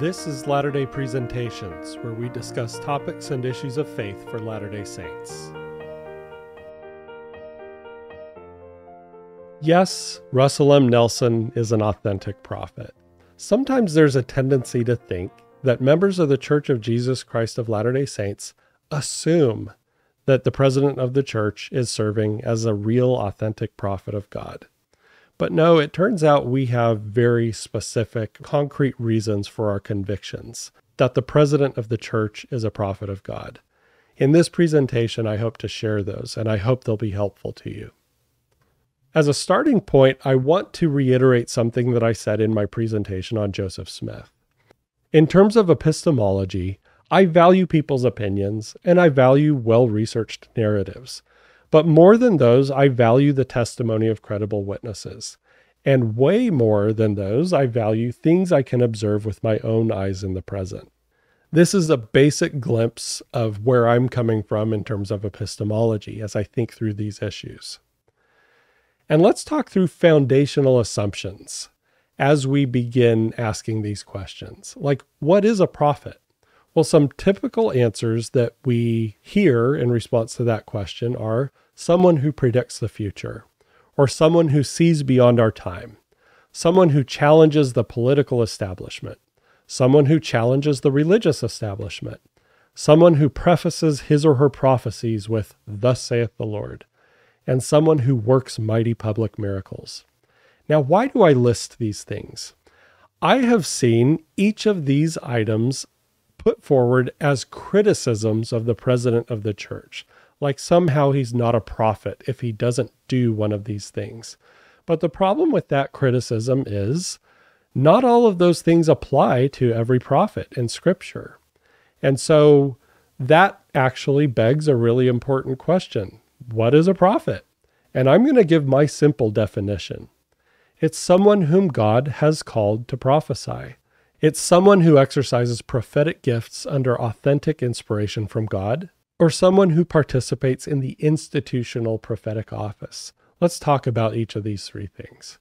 This is Latter day Presentations, where we discuss topics and issues of faith for Latter day Saints. Yes, Russell M. Nelson is an authentic prophet. Sometimes there's a tendency to think that members of the Church of Jesus Christ of Latter day Saints assume that the president of the church is serving as a real, authentic prophet of God. But no, it turns out we have very specific, concrete reasons for our convictions that the president of the church is a prophet of God. In this presentation, I hope to share those, and I hope they'll be helpful to you. As a starting point, I want to reiterate something that I said in my presentation on Joseph Smith. In terms of epistemology, I value people's opinions and I value well researched narratives. But more than those, I value the testimony of credible witnesses. And way more than those, I value things I can observe with my own eyes in the present. This is a basic glimpse of where I'm coming from in terms of epistemology as I think through these issues. And let's talk through foundational assumptions as we begin asking these questions. Like, what is a prophet? Well, some typical answers that we hear in response to that question are someone who predicts the future, or someone who sees beyond our time, someone who challenges the political establishment, someone who challenges the religious establishment, someone who prefaces his or her prophecies with, Thus saith the Lord, and someone who works mighty public miracles. Now, why do I list these things? I have seen each of these items put forward as criticisms of the president of the church, like somehow he's not a prophet if he doesn't do one of these things. But the problem with that criticism is not all of those things apply to every prophet in scripture. And so that actually begs a really important question What is a prophet? And I'm going to give my simple definition it's someone whom God has called to prophesy. It's someone who exercises prophetic gifts under authentic inspiration from God, or someone who participates in the institutional prophetic office. Let's talk about each of these three things.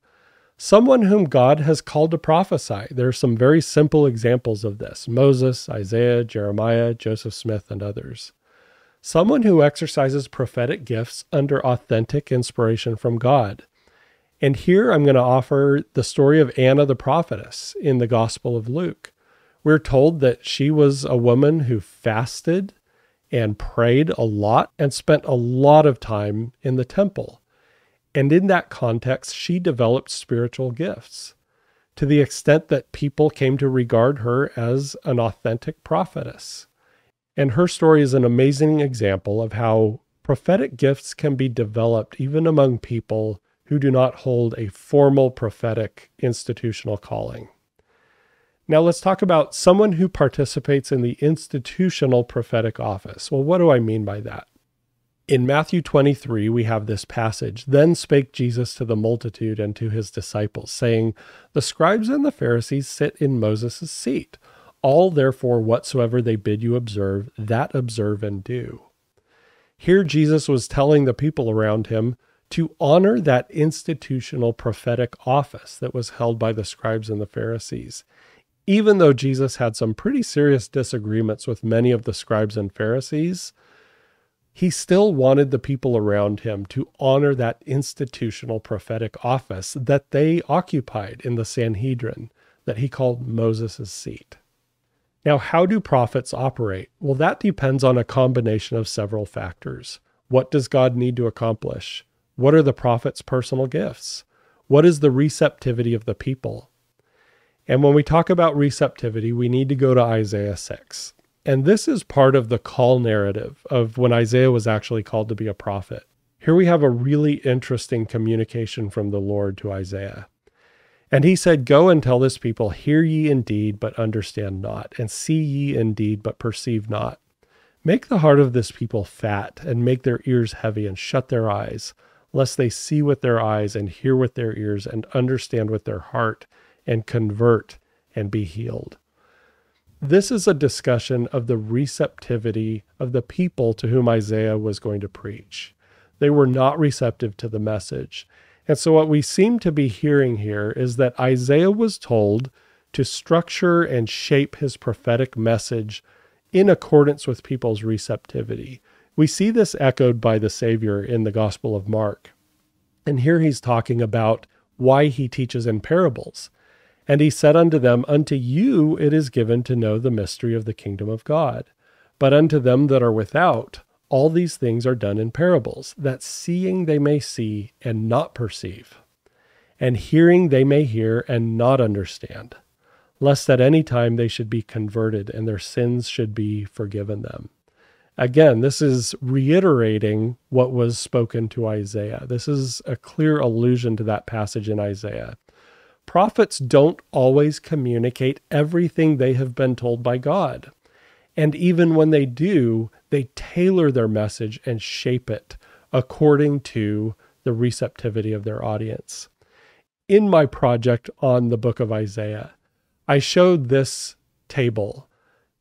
Someone whom God has called to prophesy. There are some very simple examples of this Moses, Isaiah, Jeremiah, Joseph Smith, and others. Someone who exercises prophetic gifts under authentic inspiration from God. And here I'm going to offer the story of Anna the prophetess in the Gospel of Luke. We're told that she was a woman who fasted and prayed a lot and spent a lot of time in the temple. And in that context, she developed spiritual gifts to the extent that people came to regard her as an authentic prophetess. And her story is an amazing example of how prophetic gifts can be developed even among people who do not hold a formal prophetic institutional calling. Now, let's talk about someone who participates in the institutional prophetic office. Well, what do I mean by that? In Matthew 23, we have this passage Then spake Jesus to the multitude and to his disciples, saying, The scribes and the Pharisees sit in Moses' seat. All therefore whatsoever they bid you observe, that observe and do. Here Jesus was telling the people around him to honor that institutional prophetic office that was held by the scribes and the Pharisees. Even though Jesus had some pretty serious disagreements with many of the scribes and Pharisees, he still wanted the people around him to honor that institutional prophetic office that they occupied in the Sanhedrin, that he called Moses' seat. Now, how do prophets operate? Well, that depends on a combination of several factors. What does God need to accomplish? What are the prophet's personal gifts? What is the receptivity of the people? And when we talk about receptivity, we need to go to Isaiah 6. And this is part of the call narrative of when Isaiah was actually called to be a prophet. Here we have a really interesting communication from the Lord to Isaiah. And he said, Go and tell this people, Hear ye indeed, but understand not, and see ye indeed, but perceive not. Make the heart of this people fat, and make their ears heavy, and shut their eyes lest they see with their eyes and hear with their ears and understand with their heart and convert and be healed. This is a discussion of the receptivity of the people to whom Isaiah was going to preach. They were not receptive to the message. And so, what we seem to be hearing here is that Isaiah was told to structure and shape his prophetic message in accordance with people's receptivity. We see this echoed by the Savior in the Gospel of Mark. And here he's talking about why he teaches in parables. And he said unto them, Unto you it is given to know the mystery of the kingdom of God. But unto them that are without, all these things are done in parables, that seeing they may see and not perceive, and hearing they may hear and not understand, lest at any time they should be converted and their sins should be forgiven them. Again, this is reiterating what was spoken to Isaiah. This is a clear allusion to that passage in Isaiah. Prophets don't always communicate everything they have been told by God. And even when they do, they tailor their message and shape it according to the receptivity of their audience. In my project on the book of Isaiah, I showed this table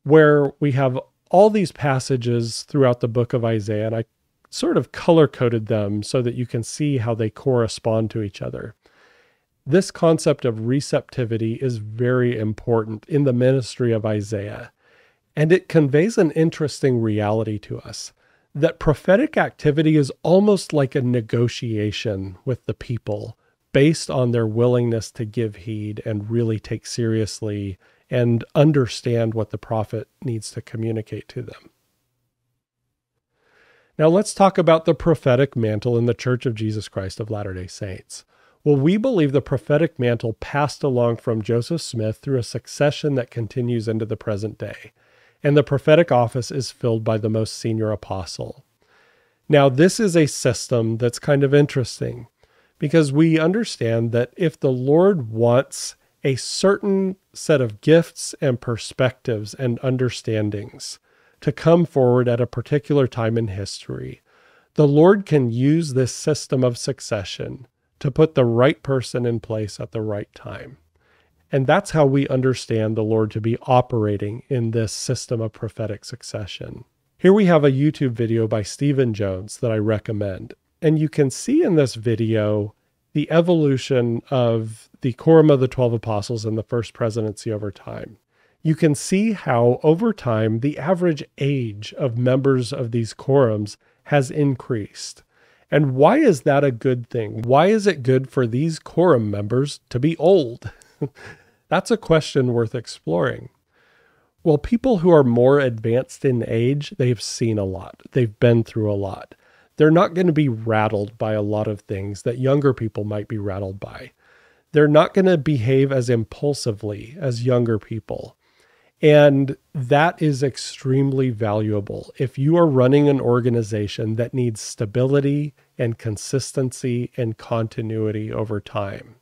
where we have all these passages throughout the book of Isaiah, and I sort of color coded them so that you can see how they correspond to each other. This concept of receptivity is very important in the ministry of Isaiah, and it conveys an interesting reality to us that prophetic activity is almost like a negotiation with the people based on their willingness to give heed and really take seriously and understand what the prophet needs to communicate to them. Now, let's talk about the prophetic mantle in the Church of Jesus Christ of Latter day Saints. Well, we believe the prophetic mantle passed along from Joseph Smith through a succession that continues into the present day, and the prophetic office is filled by the most senior apostle. Now, this is a system that's kind of interesting because we understand that if the Lord wants a certain set of gifts and perspectives and understandings to come forward at a particular time in history, the Lord can use this system of succession to put the right person in place at the right time. And that's how we understand the Lord to be operating in this system of prophetic succession. Here we have a YouTube video by Stephen Jones that I recommend. And you can see in this video the evolution of the Quorum of the Twelve Apostles and the First Presidency over time. You can see how, over time, the average age of members of these quorums has increased. And why is that a good thing? Why is it good for these quorum members to be old? That's a question worth exploring. Well, people who are more advanced in age, they've seen a lot, they've been through a lot they're not going to be rattled by a lot of things that younger people might be rattled by. They're not going to behave as impulsively as younger people. And that is extremely valuable. If you are running an organization that needs stability and consistency and continuity over time,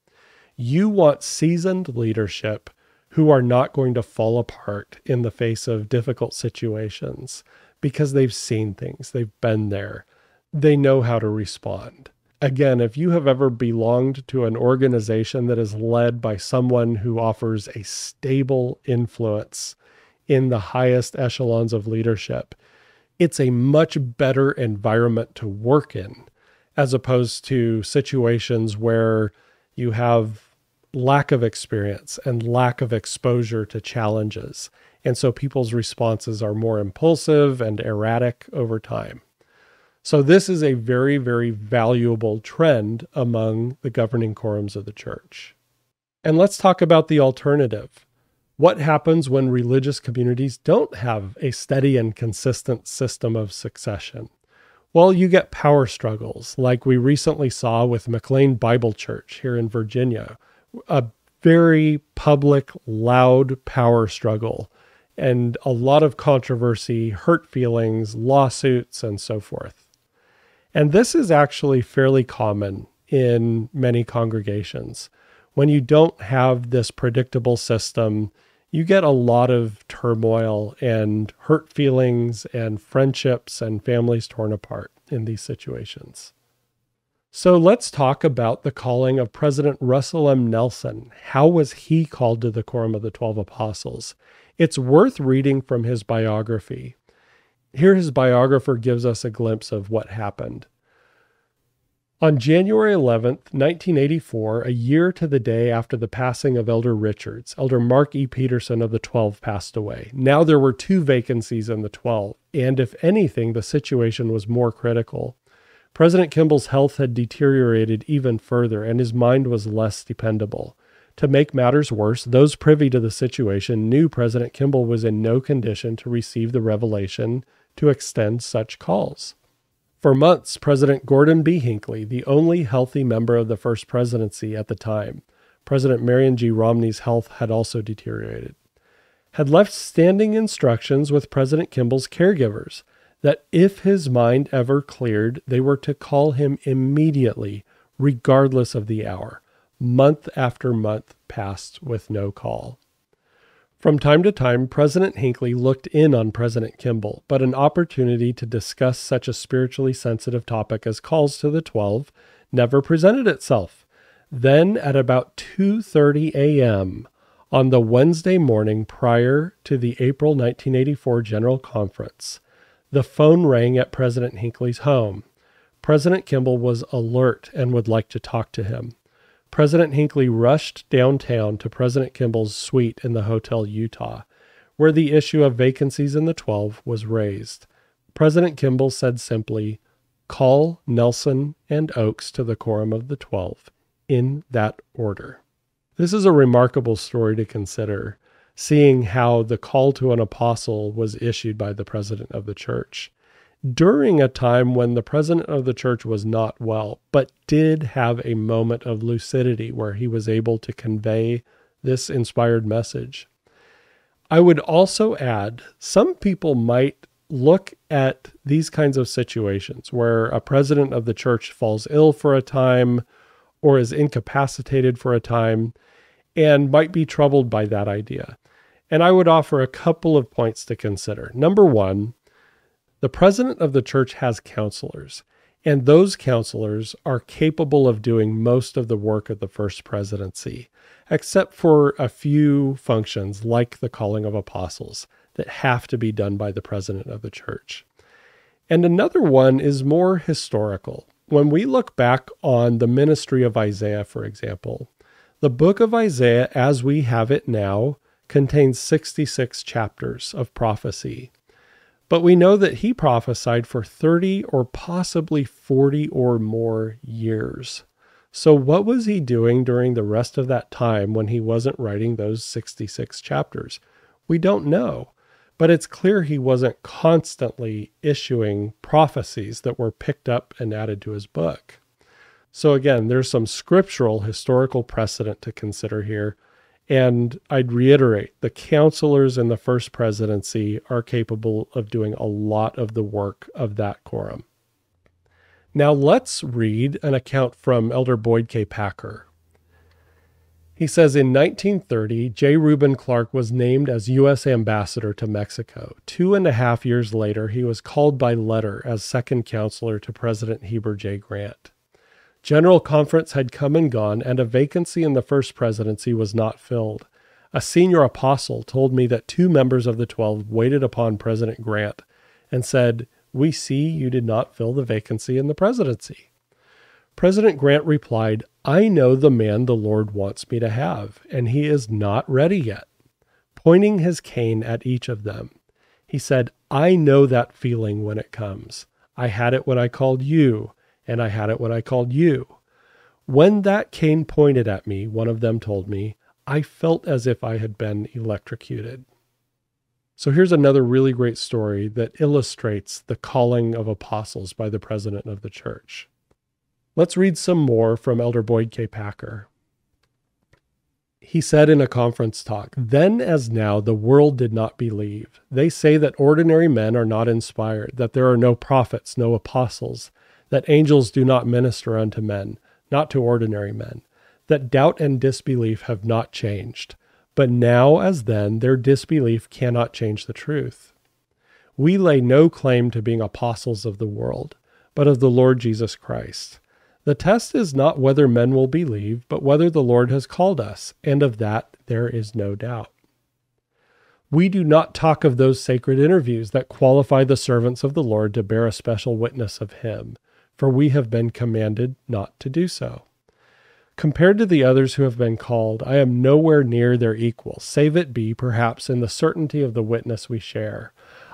you want seasoned leadership who are not going to fall apart in the face of difficult situations because they've seen things, they've been there, they know how to respond. Again, if you have ever belonged to an organization that is led by someone who offers a stable influence in the highest echelons of leadership, it's a much better environment to work in as opposed to situations where you have lack of experience and lack of exposure to challenges. And so people's responses are more impulsive and erratic over time. So, this is a very, very valuable trend among the governing quorums of the church. And let's talk about the alternative. What happens when religious communities don't have a steady and consistent system of succession? Well, you get power struggles, like we recently saw with McLean Bible Church here in Virginia, a very public, loud power struggle, and a lot of controversy, hurt feelings, lawsuits, and so forth. And this is actually fairly common in many congregations. When you don't have this predictable system, you get a lot of turmoil and hurt feelings and friendships and families torn apart in these situations. So let's talk about the calling of President Russell M. Nelson. How was he called to the Quorum of the Twelve Apostles? It's worth reading from his biography. Here, his biographer gives us a glimpse of what happened. On January 11th, 1984, a year to the day after the passing of Elder Richards, Elder Mark E. Petersen of the 12 passed away. Now there were two vacancies in the 12, and if anything, the situation was more critical. President Kimball's health had deteriorated even further, and his mind was less dependable. To make matters worse, those privy to the situation knew President Kimball was in no condition to receive the revelation to extend such calls. For months, President Gordon B. Hinckley, the only healthy member of the first presidency at the time, President Marion G. Romney's health had also deteriorated, had left standing instructions with President Kimball's caregivers that if his mind ever cleared, they were to call him immediately, regardless of the hour. Month after month passed with no call. From time to time, President Hinckley looked in on President Kimball, but an opportunity to discuss such a spiritually sensitive topic as calls to the 12 never presented itself. Then at about 2:30 a.m. on the Wednesday morning prior to the April 1984 General Conference, the phone rang at President Hinckley's home. President Kimball was alert and would like to talk to him. President Hinckley rushed downtown to President Kimball's suite in the Hotel Utah, where the issue of vacancies in the 12 was raised. President Kimball said simply, Call Nelson and Oaks to the quorum of the 12 in that order. This is a remarkable story to consider, seeing how the call to an apostle was issued by the president of the church during a time when the president of the church was not well, but did have a moment of lucidity where he was able to convey this inspired message. I would also add some people might look at these kinds of situations where a president of the church falls ill for a time or is incapacitated for a time and might be troubled by that idea. And I would offer a couple of points to consider. Number one, the president of the church has counselors, and those counselors are capable of doing most of the work of the first presidency, except for a few functions like the calling of apostles that have to be done by the president of the church. And another one is more historical. When we look back on the ministry of Isaiah, for example, the book of Isaiah, as we have it now, contains 66 chapters of prophecy. But we know that he prophesied for 30 or possibly 40 or more years. So, what was he doing during the rest of that time when he wasn't writing those 66 chapters? We don't know, but it's clear he wasn't constantly issuing prophecies that were picked up and added to his book. So, again, there's some scriptural historical precedent to consider here and I'd reiterate the counselors in the first presidency are capable of doing a lot of the work of that quorum. Now let's read an account from Elder Boyd K. Packer. He says in 1930, J. Reuben Clark was named as U.S. ambassador to Mexico. Two and a half years later, he was called by letter as second counselor to President Heber J. Grant. General Conference had come and gone, and a vacancy in the first presidency was not filled. A senior apostle told me that two members of the twelve waited upon President Grant and said, We see you did not fill the vacancy in the presidency. President Grant replied, I know the man the Lord wants me to have, and he is not ready yet. Pointing his cane at each of them, he said, I know that feeling when it comes. I had it when I called you and I had it when I called you. When that cane pointed at me, one of them told me, I felt as if I had been electrocuted. So here's another really great story that illustrates the calling of apostles by the president of the church. Let's read some more from Elder Boyd K. Packer. He said in a conference talk, Then as now, the world did not believe. They say that ordinary men are not inspired, that there are no prophets, no apostles, that angels do not minister unto men, not to ordinary men, that doubt and disbelief have not changed. But now, as then, their disbelief cannot change the truth. We lay no claim to being apostles of the world, but of the Lord Jesus Christ. The test is not whether men will believe, but whether the Lord has called us, and of that there is no doubt. We do not talk of those sacred interviews that qualify the servants of the Lord to bear a special witness of Him for we have been commanded not to do so. Compared to the others who have been called, I am nowhere near their equal, save it be, perhaps, in the certainty of the witness we share.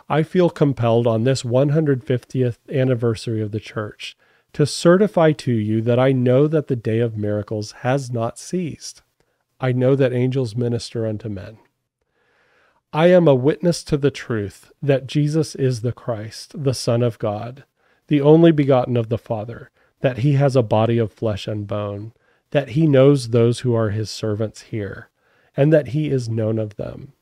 I feel compelled on this 150th anniversary of the church to certify to you that I know that the day of miracles has not ceased. I know that angels minister unto men. I am a witness to the truth that Jesus is the Christ, the Son of God, the only begotten of the Father, that he has a body of flesh and bone, that he knows those who are his servants here, and that he is known of them.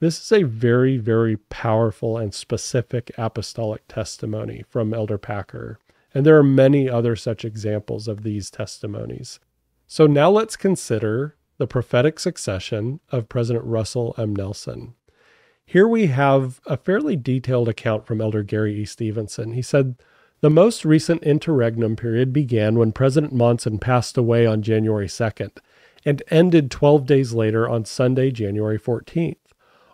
This is a very, very powerful and specific apostolic testimony from Elder Packer, and there are many other such examples of these testimonies. So now let's consider the prophetic succession of President Russell M. Nelson. Here we have a fairly detailed account from Elder Gary E. Stevenson. He said, The most recent interregnum period began when President Monson passed away on January 2nd and ended 12 days later on Sunday, January 14th.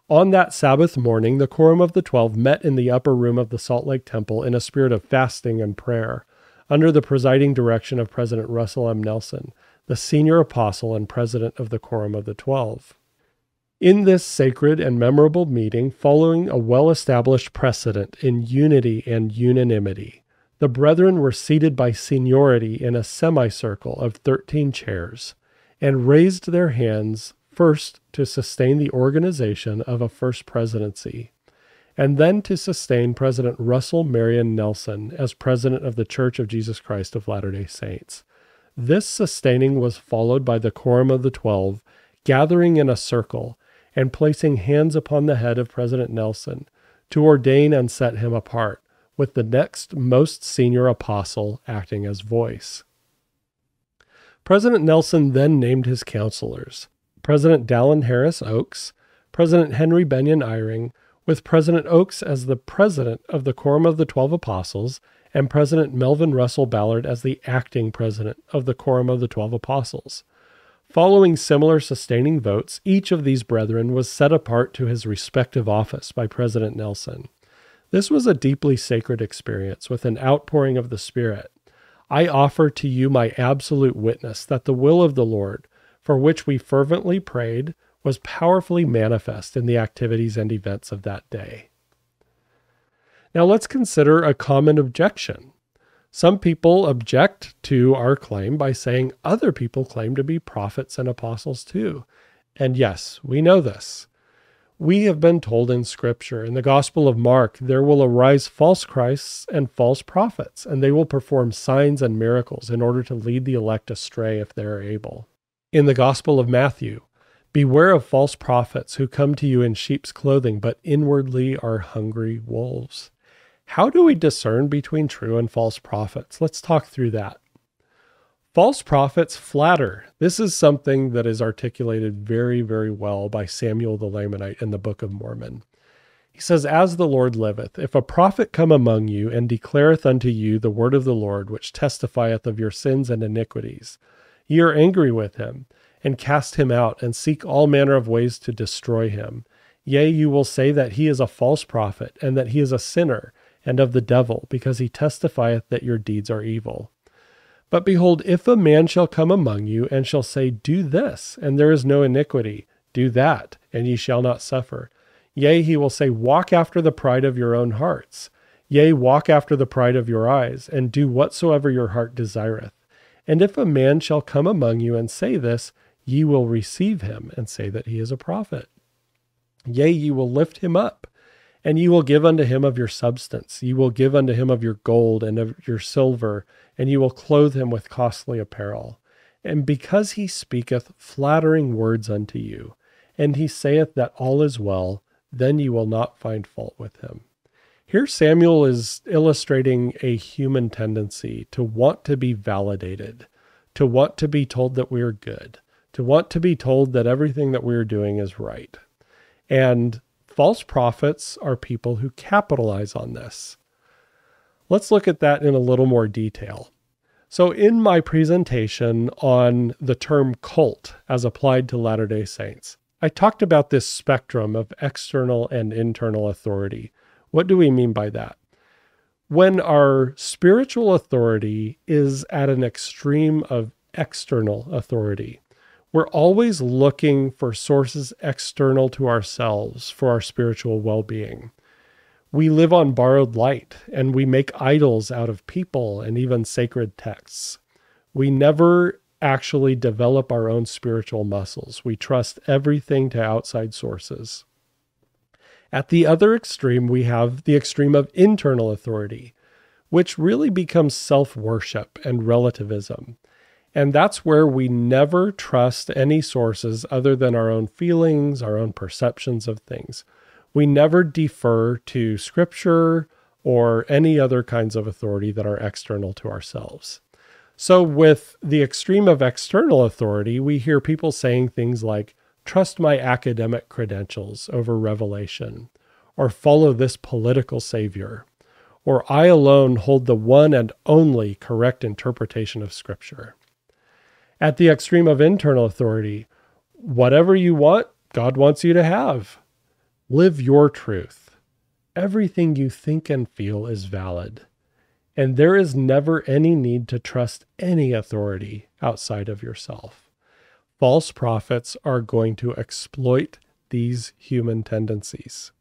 On that Sabbath morning, the Quorum of the Twelve met in the upper room of the Salt Lake Temple in a spirit of fasting and prayer, under the presiding direction of President Russell M. Nelson, the senior apostle and president of the Quorum of the Twelve. In this sacred and memorable meeting, following a well established precedent in unity and unanimity, the brethren were seated by seniority in a semicircle of thirteen chairs, and raised their hands first to sustain the organization of a first presidency, and then to sustain President Russell Marion Nelson as president of the Church of Jesus Christ of Latter day Saints. This sustaining was followed by the Quorum of the Twelve gathering in a circle and placing hands upon the head of President Nelson to ordain and set him apart, with the next most senior apostle acting as voice. President Nelson then named his counselors President Dallin Harris Oaks, President Henry Bennion Eyring, with President Oaks as the president of the Quorum of the Twelve Apostles, and President Melvin Russell Ballard as the acting president of the Quorum of the Twelve Apostles. Following similar sustaining votes, each of these brethren was set apart to his respective office by President Nelson. This was a deeply sacred experience with an outpouring of the Spirit. I offer to you my absolute witness that the will of the Lord, for which we fervently prayed, was powerfully manifest in the activities and events of that day. Now let's consider a common objection some people object to our claim by saying other people claim to be prophets and apostles too. And yes, we know this. We have been told in Scripture, in the Gospel of Mark, there will arise false Christs and false prophets, and they will perform signs and miracles in order to lead the elect astray if they are able. In the Gospel of Matthew, beware of false prophets who come to you in sheep's clothing, but inwardly are hungry wolves. How do we discern between true and false prophets? Let's talk through that. False prophets flatter. This is something that is articulated very, very well by Samuel the Lamanite in the Book of Mormon. He says, As the Lord liveth, if a prophet come among you and declareth unto you the word of the Lord, which testifieth of your sins and iniquities, ye are angry with him, and cast him out, and seek all manner of ways to destroy him. Yea, you will say that he is a false prophet, and that he is a sinner, and of the devil, because he testifieth that your deeds are evil. But behold, if a man shall come among you, and shall say, Do this, and there is no iniquity, do that, and ye shall not suffer. Yea, he will say, Walk after the pride of your own hearts. Yea, walk after the pride of your eyes, and do whatsoever your heart desireth. And if a man shall come among you and say this, ye will receive him, and say that he is a prophet. Yea, ye will lift him up and ye will give unto him of your substance. Ye will give unto him of your gold and of your silver, and you will clothe him with costly apparel. And because he speaketh flattering words unto you, and he saith that all is well, then you will not find fault with him. Here, Samuel is illustrating a human tendency to want to be validated, to want to be told that we're good, to want to be told that everything that we're doing is right. And false prophets are people who capitalize on this. Let's look at that in a little more detail. So, in my presentation on the term cult as applied to Latter day Saints, I talked about this spectrum of external and internal authority. What do we mean by that? when our spiritual authority is at an extreme of external authority. We're always looking for sources external to ourselves for our spiritual well being. We live on borrowed light and we make idols out of people and even sacred texts. We never actually develop our own spiritual muscles. We trust everything to outside sources. At the other extreme, we have the extreme of internal authority, which really becomes self worship and relativism. And that's where we never trust any sources other than our own feelings, our own perceptions of things. We never defer to scripture or any other kinds of authority that are external to ourselves. So, with the extreme of external authority, we hear people saying things like, trust my academic credentials over revelation, or follow this political savior, or I alone hold the one and only correct interpretation of Scripture. At the extreme of internal authority, whatever you want, God wants you to have. Live your truth. Everything you think and feel is valid, and there is never any need to trust any authority outside of yourself false prophets are going to exploit these human tendencies.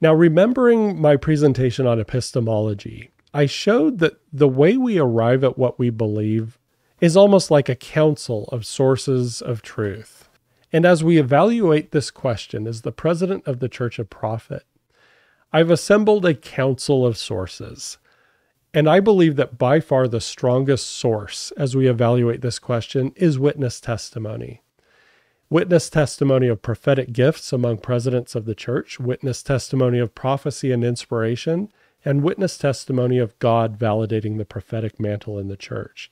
Now, remembering my presentation on epistemology, I showed that the way we arrive at what we believe is almost like a council of sources of truth. And as we evaluate this question as the president of the Church of Prophet, I've assembled a council of sources and I believe that by far the strongest source as we evaluate this question is witness testimony. Witness testimony of prophetic gifts among presidents of the church, witness testimony of prophecy and inspiration, and witness testimony of God validating the prophetic mantle in the church.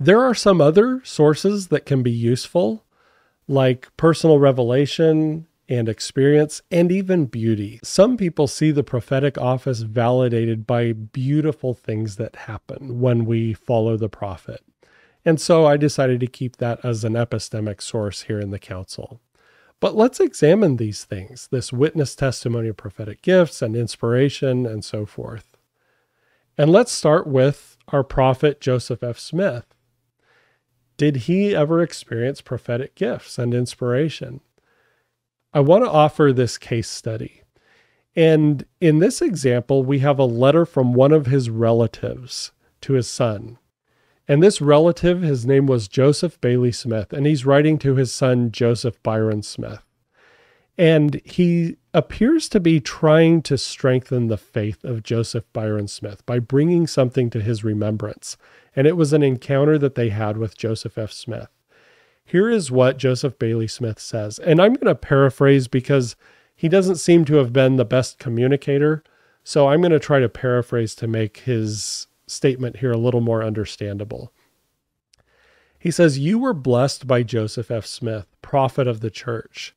There are some other sources that can be useful, like personal revelation, and experience and even beauty. Some people see the prophetic office validated by beautiful things that happen when we follow the prophet. And so I decided to keep that as an epistemic source here in the council. But let's examine these things this witness testimony of prophetic gifts and inspiration and so forth. And let's start with our prophet Joseph F. Smith. Did he ever experience prophetic gifts and inspiration? I want to offer this case study. And in this example, we have a letter from one of his relatives to his son. And this relative, his name was Joseph Bailey Smith, and he's writing to his son, Joseph Byron Smith. And he appears to be trying to strengthen the faith of Joseph Byron Smith by bringing something to his remembrance. And it was an encounter that they had with Joseph F. Smith. Here is what Joseph Bailey Smith says. And I'm going to paraphrase because he doesn't seem to have been the best communicator. So I'm going to try to paraphrase to make his statement here a little more understandable. He says, You were blessed by Joseph F. Smith, prophet of the church.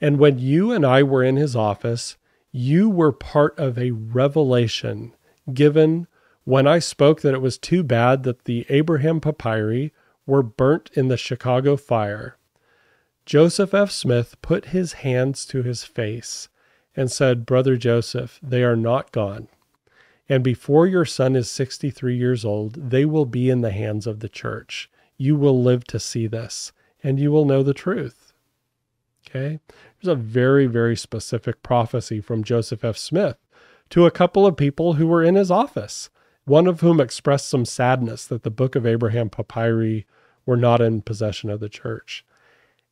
And when you and I were in his office, you were part of a revelation given when I spoke that it was too bad that the Abraham papyri were burnt in the Chicago fire. Joseph F. Smith put his hands to his face and said, Brother Joseph, they are not gone. And before your son is 63 years old, they will be in the hands of the church. You will live to see this, and you will know the truth. Okay? There's a very, very specific prophecy from Joseph F. Smith to a couple of people who were in his office one of whom expressed some sadness that the Book of Abraham papyri were not in possession of the church.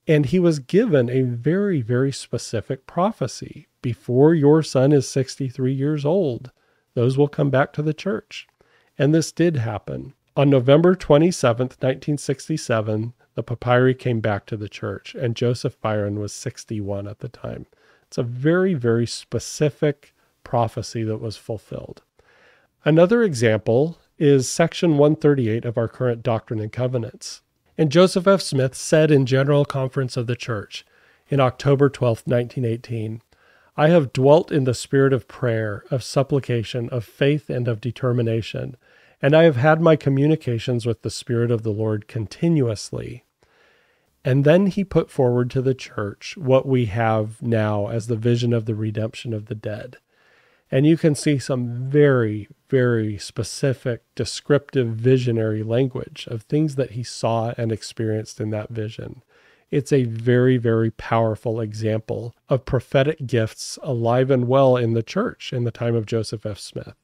And he was given a very, very specific prophecy. Before your son is 63 years old, those will come back to the church. And this did happen. On November 27th, 1967, the papyri came back to the church, and Joseph Byron was 61 at the time. It's a very, very specific prophecy that was fulfilled. Another example is section 138 of our current Doctrine and Covenants. And Joseph F. Smith said in General Conference of the Church in October 12, 1918, I have dwelt in the spirit of prayer, of supplication, of faith, and of determination, and I have had my communications with the Spirit of the Lord continuously. And then he put forward to the church what we have now as the vision of the redemption of the dead. And you can see some very, very specific, descriptive, visionary language of things that he saw and experienced in that vision. It's a very, very powerful example of prophetic gifts alive and well in the church in the time of Joseph F. Smith.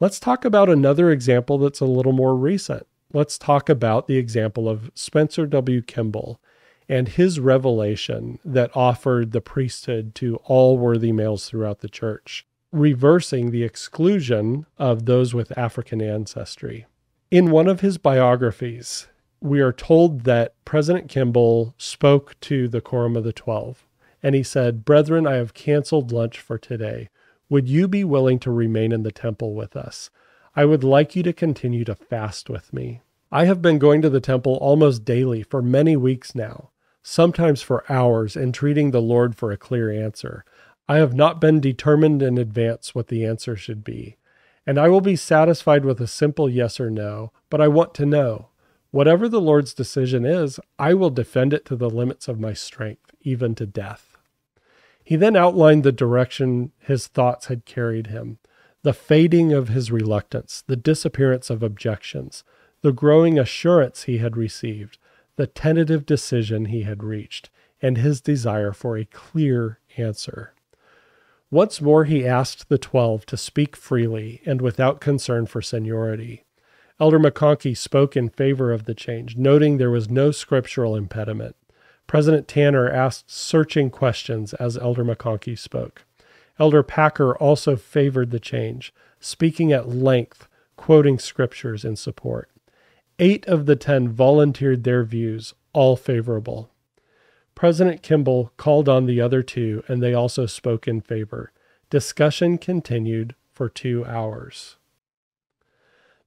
Let's talk about another example that's a little more recent. Let's talk about the example of Spencer W. Kimball and his revelation that offered the priesthood to all worthy males throughout the church, reversing the exclusion of those with African ancestry. In one of his biographies, we are told that President Kimball spoke to the Quorum of the Twelve, and he said, Brethren, I have canceled lunch for today. Would you be willing to remain in the temple with us? I would like you to continue to fast with me. I have been going to the temple almost daily for many weeks now, sometimes for hours, entreating the Lord for a clear answer. I have not been determined in advance what the answer should be, and I will be satisfied with a simple yes or no, but I want to know. Whatever the Lord's decision is, I will defend it to the limits of my strength, even to death. He then outlined the direction his thoughts had carried him, the fading of his reluctance, the disappearance of objections, the growing assurance he had received, the tentative decision he had reached, and his desire for a clear answer. Once more he asked the twelve to speak freely and without concern for seniority. Elder McConkie spoke in favor of the change, noting there was no scriptural impediment. President Tanner asked searching questions as Elder McConkie spoke. Elder Packer also favored the change, speaking at length, quoting scriptures in support. Eight of the ten volunteered their views, all favorable. President Kimball called on the other two, and they also spoke in favor. Discussion continued for two hours.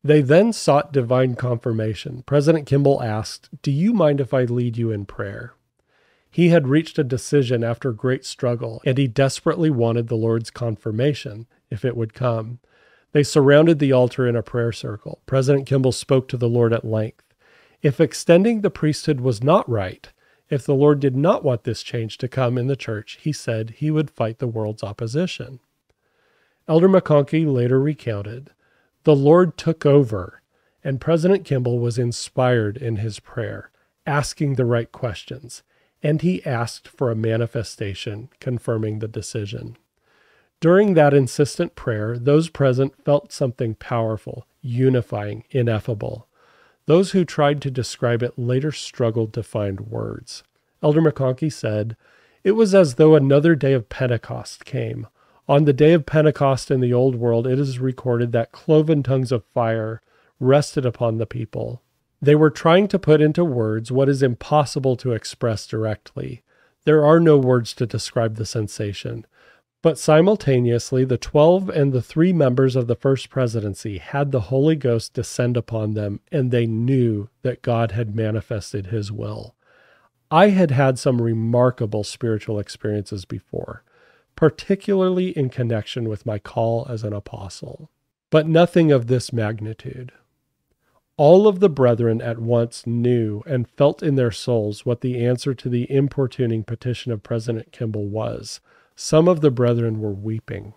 They then sought divine confirmation. President Kimball asked, Do you mind if I lead you in prayer? He had reached a decision after great struggle, and he desperately wanted the Lord's confirmation, if it would come. They surrounded the altar in a prayer circle. President Kimball spoke to the Lord at length. If extending the priesthood was not right, if the Lord did not want this change to come in the church, he said he would fight the world's opposition. Elder McConkie later recounted the Lord took over, and President Kimball was inspired in his prayer, asking the right questions, and he asked for a manifestation confirming the decision. During that insistent prayer, those present felt something powerful, unifying, ineffable. Those who tried to describe it later struggled to find words. Elder McConkie said, It was as though another day of Pentecost came, on the day of Pentecost in the Old World, it is recorded that cloven tongues of fire rested upon the people. They were trying to put into words what is impossible to express directly. There are no words to describe the sensation. But simultaneously, the twelve and the three members of the first presidency had the Holy Ghost descend upon them, and they knew that God had manifested his will. I had had some remarkable spiritual experiences before particularly in connection with my call as an apostle, but nothing of this magnitude. All of the brethren at once knew and felt in their souls what the answer to the importuning petition of President Kimball was. Some of the brethren were weeping.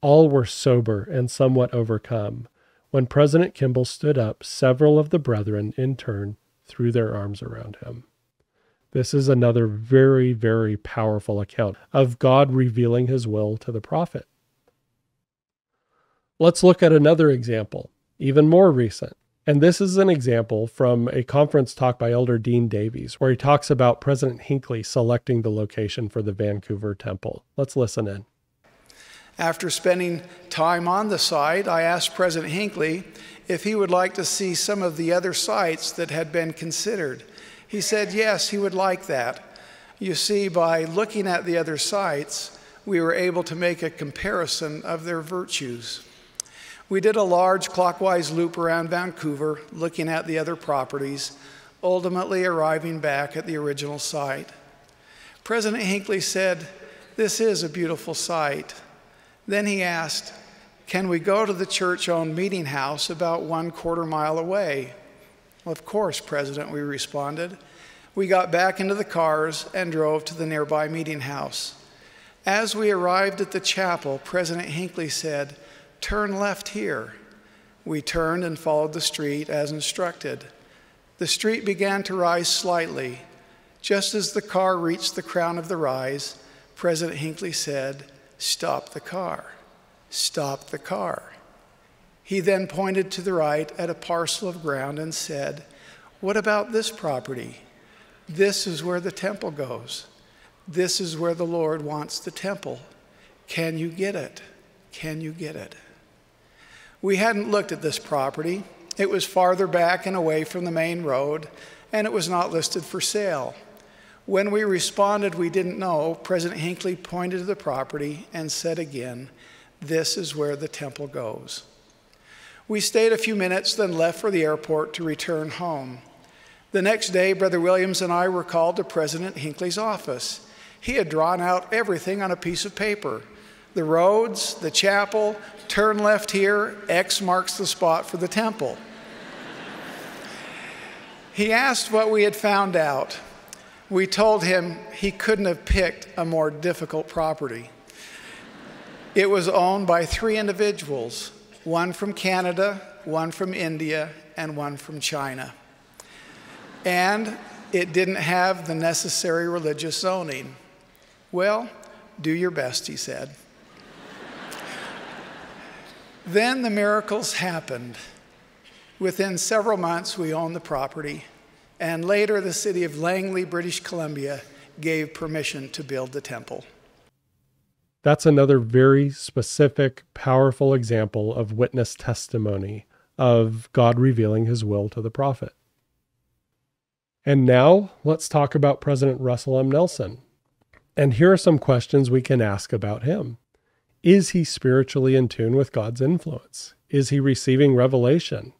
All were sober and somewhat overcome. When President Kimball stood up, several of the brethren, in turn, threw their arms around him. This is another very, very powerful account of God revealing his will to the prophet. Let's look at another example, even more recent. And this is an example from a conference talk by Elder Dean Davies, where he talks about President Hinckley selecting the location for the Vancouver Temple. Let's listen in. After spending time on the site, I asked President Hinckley if he would like to see some of the other sites that had been considered. He said, yes, he would like that. You see, by looking at the other sites, we were able to make a comparison of their virtues. We did a large clockwise loop around Vancouver, looking at the other properties, ultimately arriving back at the original site. President Hinckley said, This is a beautiful site. Then he asked, Can we go to the church owned meeting house about one quarter mile away? Well, of course, President, we responded. We got back into the cars and drove to the nearby meeting house. As we arrived at the chapel, President Hinckley said, Turn left here. We turned and followed the street as instructed. The street began to rise slightly. Just as the car reached the crown of the rise, President Hinckley said, Stop the car. Stop the car. He then pointed to the right at a parcel of ground and said, What about this property? This is where the temple goes. This is where the Lord wants the temple. Can you get it? Can you get it? We hadn't looked at this property. It was farther back and away from the main road, and it was not listed for sale. When we responded we didn't know, President Hinckley pointed to the property and said again, This is where the temple goes. We stayed a few minutes, then left for the airport to return home. The next day, Brother Williams and I were called to President Hinckley's office. He had drawn out everything on a piece of paper the roads, the chapel, turn left here, X marks the spot for the temple. he asked what we had found out. We told him he couldn't have picked a more difficult property. It was owned by three individuals one from Canada, one from India, and one from China. And it didn't have the necessary religious zoning. Well, do your best, he said. Then the miracles happened. Within several months, we owned the property, and later the city of Langley, British Columbia, gave permission to build the temple. That's another very specific, powerful example of witness testimony of God revealing his will to the prophet. And now let's talk about President Russell M. Nelson. And here are some questions we can ask about him. Is he spiritually in tune with God's influence? Is he receiving revelation?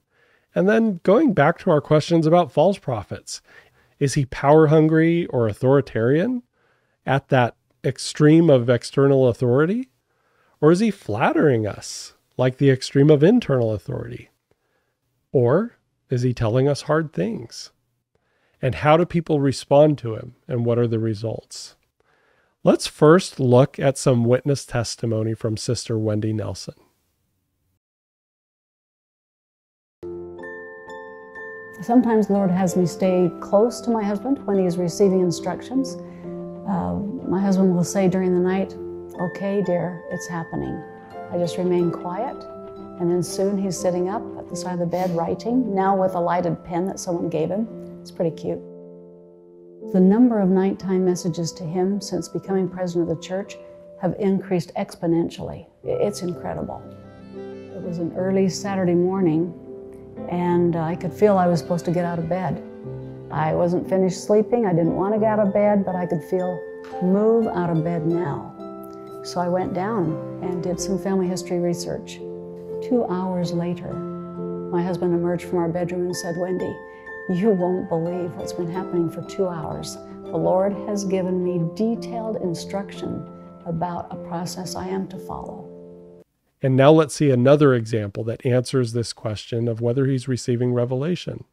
And then going back to our questions about false prophets, is he power hungry or authoritarian at that extreme of external authority? Or is he flattering us like the extreme of internal authority? Or is he telling us hard things? And how do people respond to him and what are the results? Let's first look at some witness testimony from Sister Wendy Nelson. Sometimes the Lord has me stay close to my husband when he is receiving instructions. Uh, my husband will say during the night, Okay, dear, it's happening. I just remain quiet, and then soon he's sitting up at the side of the bed writing, now with a lighted pen that someone gave him. It's pretty cute. The number of nighttime messages to him since becoming president of the church have increased exponentially. It's incredible. It was an early Saturday morning, and uh, I could feel I was supposed to get out of bed. I wasn't finished sleeping, I didn't want to get out of bed, but I could feel move out of bed now. So I went down and did some family history research. Two hours later, my husband emerged from our bedroom and said, Wendy, you won't believe what's been happening for two hours. The Lord has given me detailed instruction about a process I am to follow. And now let's see another example that answers this question of whether he's receiving revelation.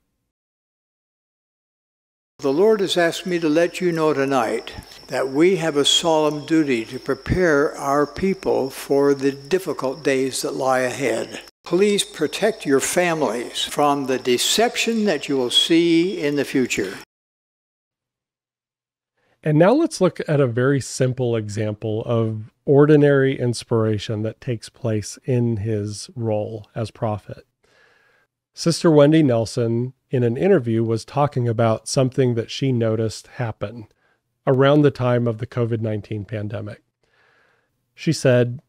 The Lord has asked me to let you know tonight that we have a solemn duty to prepare our people for the difficult days that lie ahead. Please protect your families from the deception that you will see in the future. And now let's look at a very simple example of ordinary inspiration that takes place in his role as prophet. Sister Wendy Nelson, in an interview, was talking about something that she noticed happen around the time of the COVID 19 pandemic. She said,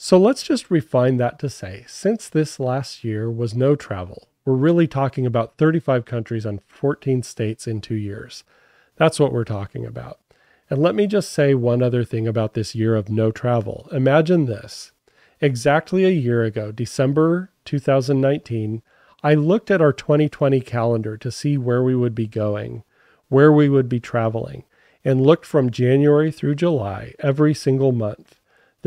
so let's just refine that to say, since this last year was no travel, we're really talking about 35 countries and 14 states in two years. That's what we're talking about. And let me just say one other thing about this year of no travel. Imagine this. Exactly a year ago, December 2019, I looked at our 2020 calendar to see where we would be going, where we would be traveling, and looked from January through July every single month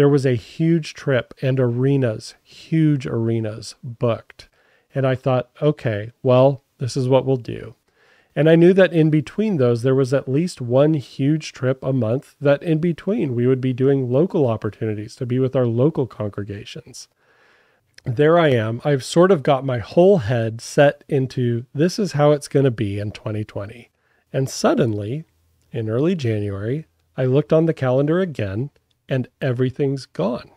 there was a huge trip and arenas, huge arenas booked. And I thought, okay, well, this is what we'll do. And I knew that in between those, there was at least one huge trip a month that in between we would be doing local opportunities to be with our local congregations. There I am. I've sort of got my whole head set into this is how it's going to be in 2020. And suddenly, in early January, I looked on the calendar again and everything's gone,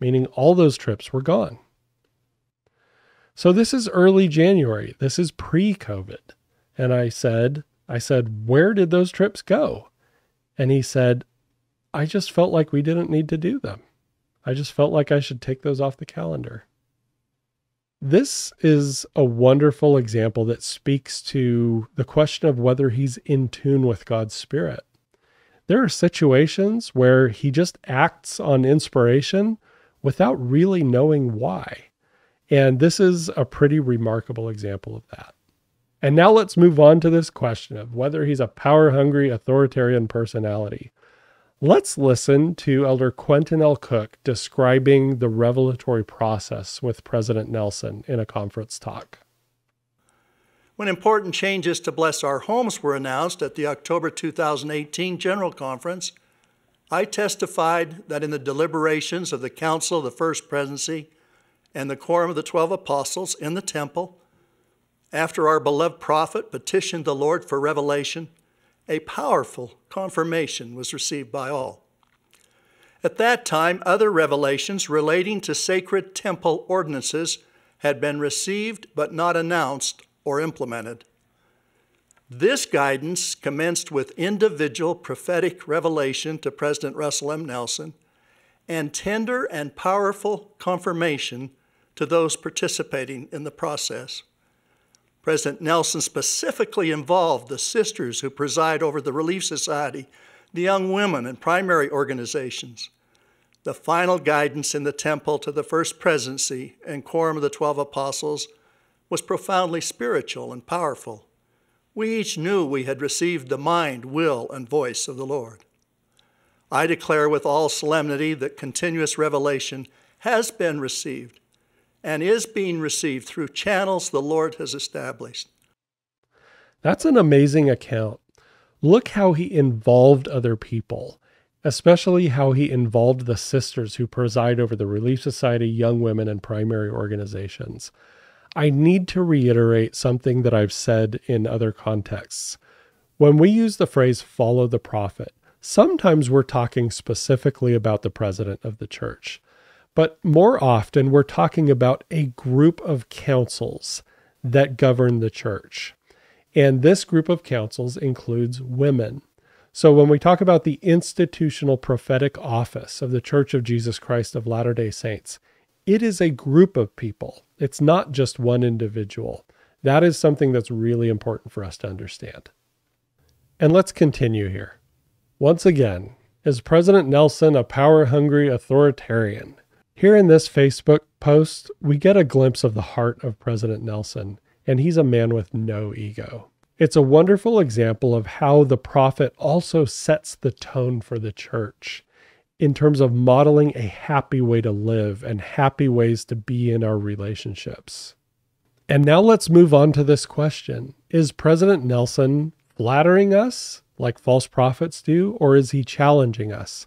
meaning all those trips were gone. So this is early January. This is pre COVID. And I said, I said, where did those trips go? And he said, I just felt like we didn't need to do them. I just felt like I should take those off the calendar. This is a wonderful example that speaks to the question of whether he's in tune with God's Spirit. There are situations where he just acts on inspiration without really knowing why. And this is a pretty remarkable example of that. And now let's move on to this question of whether he's a power hungry authoritarian personality. Let's listen to Elder Quentin L. Cook describing the revelatory process with President Nelson in a conference talk. When important changes to Bless Our Homes were announced at the October 2018 General Conference, I testified that in the deliberations of the Council of the First Presidency and the Quorum of the Twelve Apostles in the temple, after our beloved prophet petitioned the Lord for revelation, a powerful confirmation was received by all. At that time, other revelations relating to sacred temple ordinances had been received but not announced or implemented. This guidance commenced with individual prophetic revelation to President Russell M. Nelson and tender and powerful confirmation to those participating in the process. President Nelson specifically involved the sisters who preside over the Relief Society, the young women and primary organizations. The final guidance in the temple to the First Presidency and Quorum of the Twelve Apostles was profoundly spiritual and powerful. We each knew we had received the mind, will, and voice of the Lord. I declare with all solemnity that continuous revelation has been received and is being received through channels the Lord has established. That's an amazing account. Look how he involved other people, especially how he involved the sisters who preside over the Relief Society, Young Women, and primary organizations. I need to reiterate something that I've said in other contexts. When we use the phrase follow the prophet, sometimes we're talking specifically about the president of the church. But more often, we're talking about a group of councils that govern the church. And this group of councils includes women. So when we talk about the institutional prophetic office of the Church of Jesus Christ of Latter day Saints, it is a group of people. It's not just one individual. That is something that's really important for us to understand. And let's continue here. Once again, is President Nelson a power hungry authoritarian? Here in this Facebook post, we get a glimpse of the heart of President Nelson, and he's a man with no ego. It's a wonderful example of how the prophet also sets the tone for the church in terms of modeling a happy way to live and happy ways to be in our relationships. And now let's move on to this question Is President Nelson flattering us like false prophets do, or is he challenging us?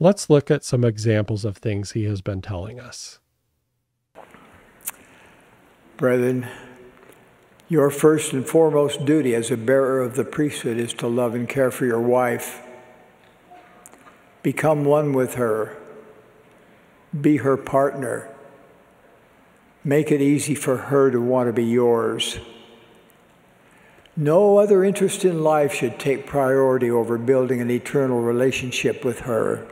Let's look at some examples of things he has been telling us. Brethren, your first and foremost duty as a bearer of the priesthood is to love and care for your wife. Become one with her. Be her partner. Make it easy for her to want to be yours. No other interest in life should take priority over building an eternal relationship with her.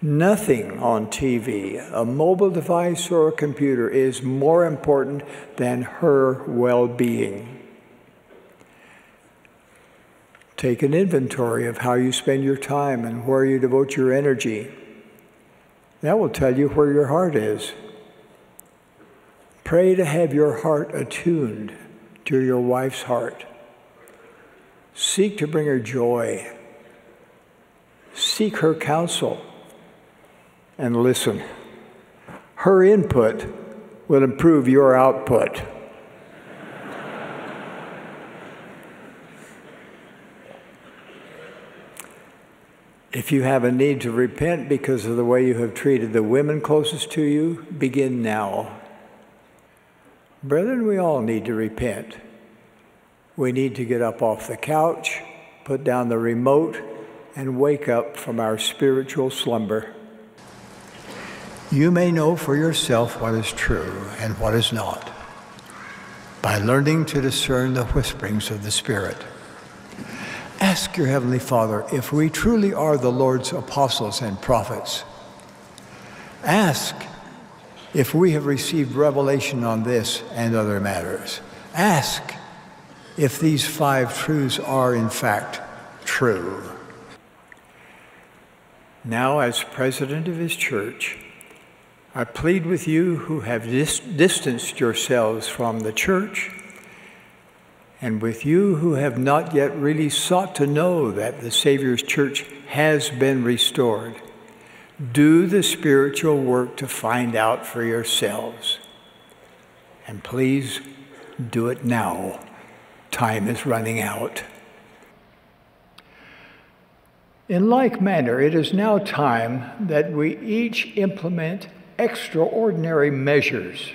Nothing on TV, a mobile device, or a computer is more important than her well being. Take an inventory of how you spend your time and where you devote your energy. That will tell you where your heart is. Pray to have your heart attuned to your wife's heart. Seek to bring her joy. Seek her counsel and listen. Her input will improve your output. If you have a need to repent because of the way you have treated the women closest to you, begin now. Brethren, we all need to repent. We need to get up off the couch, put down the remote, and wake up from our spiritual slumber. You may know for yourself what is true and what is not by learning to discern the whisperings of the Spirit. Ask your Heavenly Father if we truly are the Lord's apostles and prophets. Ask if we have received revelation on this and other matters. Ask if these five truths are in fact true. Now, as president of His church, I plead with you who have dis- distanced yourselves from the church and with you who have not yet really sought to know that the Savior's church has been restored, do the spiritual work to find out for yourselves. And please do it now. Time is running out. In like manner, it is now time that we each implement extraordinary measures,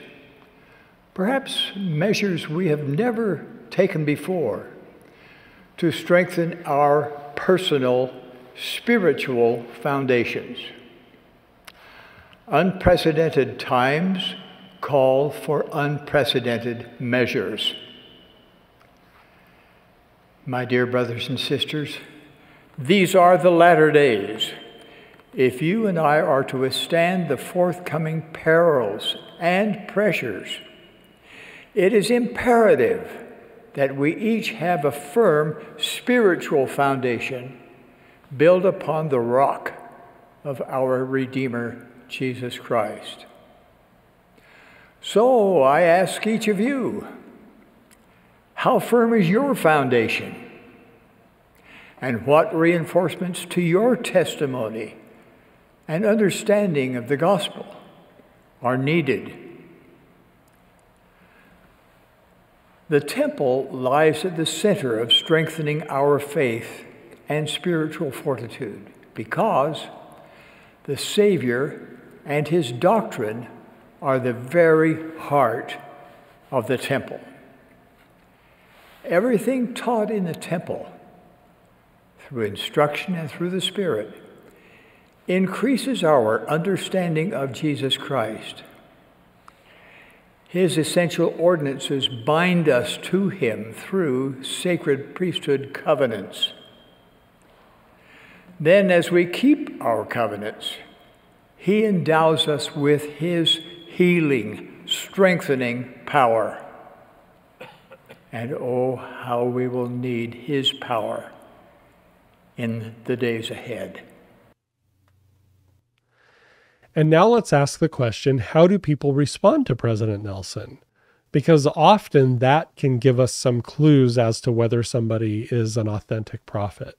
perhaps measures we have never taken before to strengthen our personal spiritual foundations. Unprecedented times call for unprecedented measures. My dear brothers and sisters, these are the latter days. If you and I are to withstand the forthcoming perils and pressures, it is imperative that we each have a firm spiritual foundation built upon the rock of our Redeemer, Jesus Christ. So I ask each of you, how firm is your foundation? And what reinforcements to your testimony and understanding of the gospel are needed The temple lies at the center of strengthening our faith and spiritual fortitude because the Savior and his doctrine are the very heart of the temple. Everything taught in the temple, through instruction and through the Spirit, increases our understanding of Jesus Christ his essential ordinances bind us to Him through sacred priesthood covenants. Then, as we keep our covenants, He endows us with His healing, strengthening power. And oh, how we will need His power in the days ahead. And now let's ask the question how do people respond to President Nelson? Because often that can give us some clues as to whether somebody is an authentic prophet.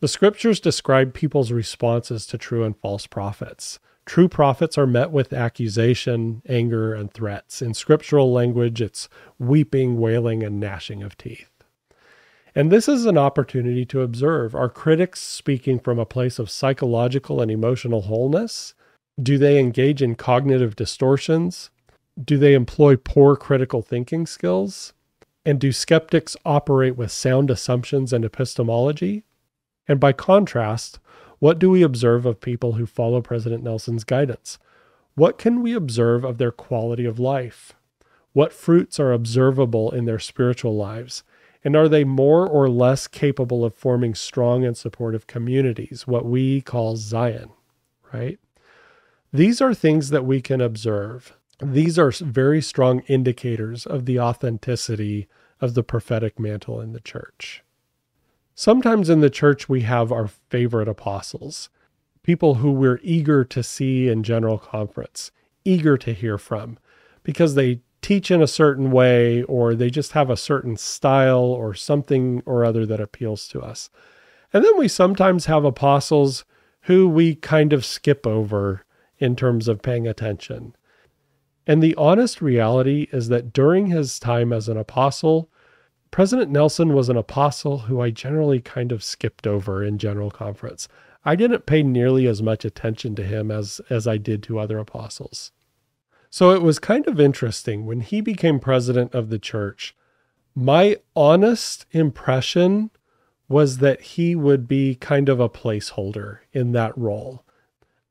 The scriptures describe people's responses to true and false prophets. True prophets are met with accusation, anger, and threats. In scriptural language, it's weeping, wailing, and gnashing of teeth. And this is an opportunity to observe are critics speaking from a place of psychological and emotional wholeness? Do they engage in cognitive distortions? Do they employ poor critical thinking skills? And do skeptics operate with sound assumptions and epistemology? And by contrast, what do we observe of people who follow President Nelson's guidance? What can we observe of their quality of life? What fruits are observable in their spiritual lives? And are they more or less capable of forming strong and supportive communities, what we call Zion, right? These are things that we can observe. These are very strong indicators of the authenticity of the prophetic mantle in the church. Sometimes in the church, we have our favorite apostles, people who we're eager to see in general conference, eager to hear from, because they teach in a certain way or they just have a certain style or something or other that appeals to us. And then we sometimes have apostles who we kind of skip over in terms of paying attention. And the honest reality is that during his time as an apostle, President Nelson was an apostle who I generally kind of skipped over in general conference. I didn't pay nearly as much attention to him as, as I did to other apostles. So it was kind of interesting when he became president of the church. My honest impression was that he would be kind of a placeholder in that role.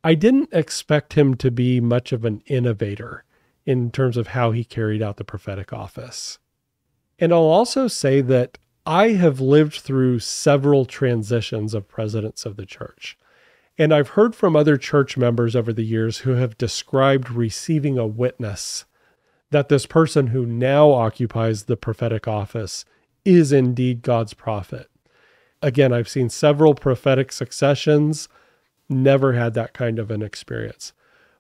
I didn't expect him to be much of an innovator in terms of how he carried out the prophetic office. And I'll also say that I have lived through several transitions of presidents of the church. And I've heard from other church members over the years who have described receiving a witness that this person who now occupies the prophetic office is indeed God's prophet. Again, I've seen several prophetic successions, never had that kind of an experience.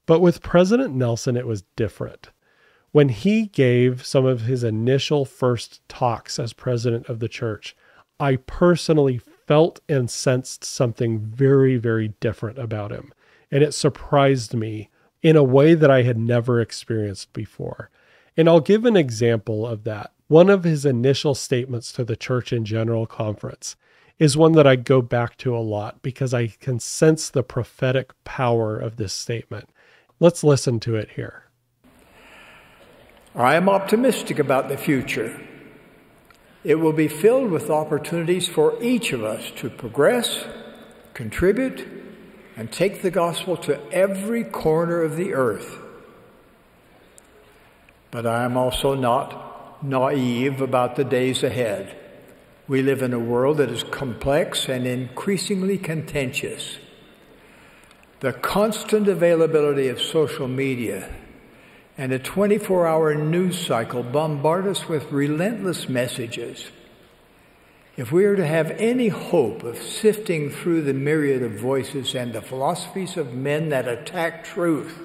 But with President Nelson, it was different. When he gave some of his initial first talks as president of the church, I personally felt and sensed something very, very different about him. And it surprised me in a way that I had never experienced before. And I'll give an example of that. One of his initial statements to the church in general conference is one that I go back to a lot because I can sense the prophetic power of this statement. Let's listen to it here. I am optimistic about the future. It will be filled with opportunities for each of us to progress, contribute, and take the gospel to every corner of the earth. But I am also not naive about the days ahead. We live in a world that is complex and increasingly contentious. The constant availability of social media and a 24 hour news cycle bombard us with relentless messages. If we are to have any hope of sifting through the myriad of voices and the philosophies of men that attack truth,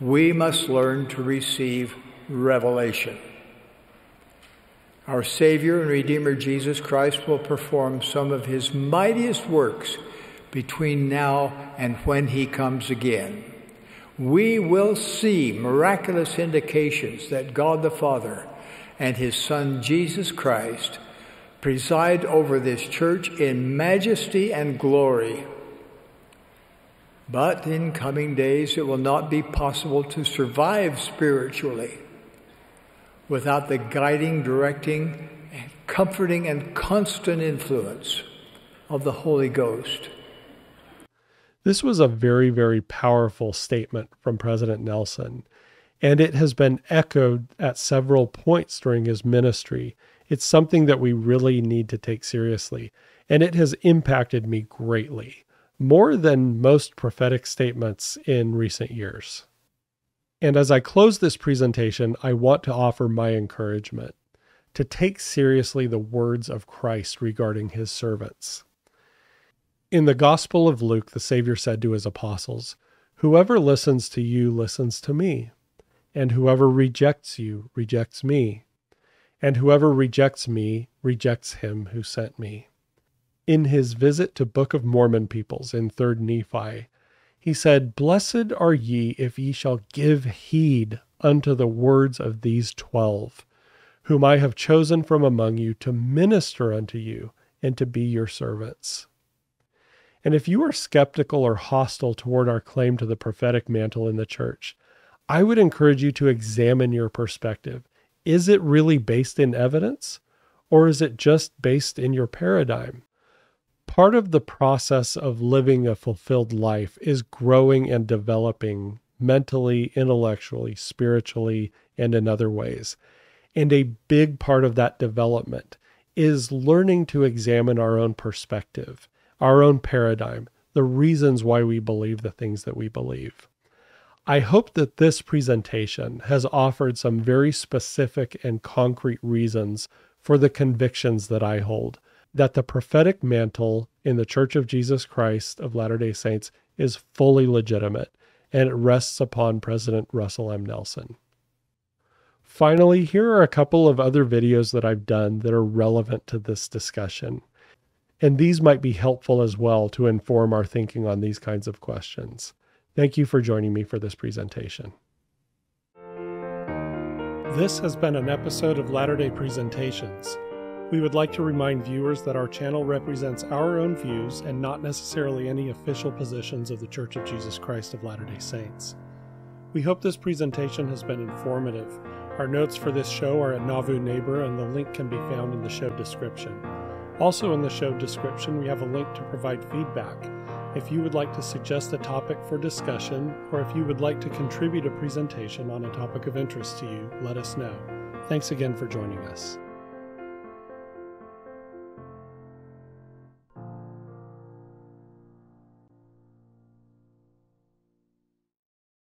we must learn to receive revelation. Our Savior and Redeemer Jesus Christ will perform some of his mightiest works between now and when he comes again. We will see miraculous indications that God the Father and his Son Jesus Christ preside over this church in majesty and glory. But in coming days, it will not be possible to survive spiritually without the guiding, directing, comforting, and constant influence of the Holy Ghost. This was a very, very powerful statement from President Nelson, and it has been echoed at several points during his ministry. It's something that we really need to take seriously, and it has impacted me greatly, more than most prophetic statements in recent years. And as I close this presentation, I want to offer my encouragement to take seriously the words of Christ regarding his servants. In the Gospel of Luke, the Savior said to his apostles, Whoever listens to you listens to me, and whoever rejects you rejects me, and whoever rejects me rejects him who sent me. In his visit to Book of Mormon peoples in 3rd Nephi, he said, Blessed are ye if ye shall give heed unto the words of these twelve, whom I have chosen from among you to minister unto you and to be your servants. And if you are skeptical or hostile toward our claim to the prophetic mantle in the church, I would encourage you to examine your perspective. Is it really based in evidence, or is it just based in your paradigm? Part of the process of living a fulfilled life is growing and developing mentally, intellectually, spiritually, and in other ways. And a big part of that development is learning to examine our own perspective, our own paradigm, the reasons why we believe the things that we believe. I hope that this presentation has offered some very specific and concrete reasons for the convictions that I hold that the prophetic mantle in the Church of Jesus Christ of Latter day Saints is fully legitimate and it rests upon President Russell M. Nelson. Finally, here are a couple of other videos that I've done that are relevant to this discussion. And these might be helpful as well to inform our thinking on these kinds of questions. Thank you for joining me for this presentation. This has been an episode of Latter day Presentations. We would like to remind viewers that our channel represents our own views and not necessarily any official positions of the Church of Jesus Christ of Latter day Saints. We hope this presentation has been informative. Our notes for this show are at Nauvoo Neighbor, and the link can be found in the show description. Also, in the show description, we have a link to provide feedback. If you would like to suggest a topic for discussion, or if you would like to contribute a presentation on a topic of interest to you, let us know. Thanks again for joining us.